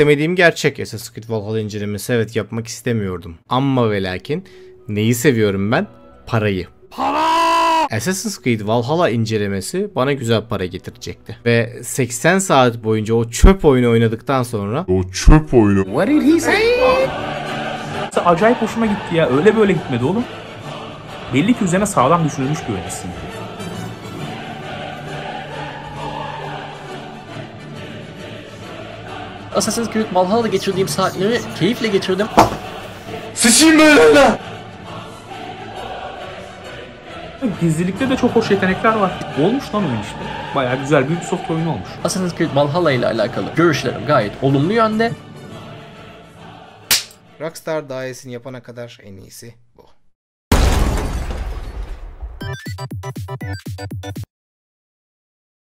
istemediğim gerçek. Assassin's Creed Valhalla incelemesi evet yapmak istemiyordum. Ama ve lakin neyi seviyorum ben? Parayı. Assassin's Creed Valhalla incelemesi bana güzel para getirecekti. Ve 80 saat boyunca o çöp oyunu oynadıktan sonra O çöp oyunu. Acayip hoşuma gitti ya. Öyle böyle gitmedi oğlum. Belli ki üzerine sağlam düşünülmüş bir oyun aslında. Assassin's Creed Valhalla'da geçirdiğim saatleri keyifle geçirdim. Gizlilikte de çok hoş yetenekler var. Olmuş lan oyun işte. Bayağı güzel bir Ubisoft oyunu olmuş. Assassin's Creed Valhalla ile alakalı görüşlerim gayet olumlu yönde. Rockstar daha iyisini yapana kadar en iyisi bu.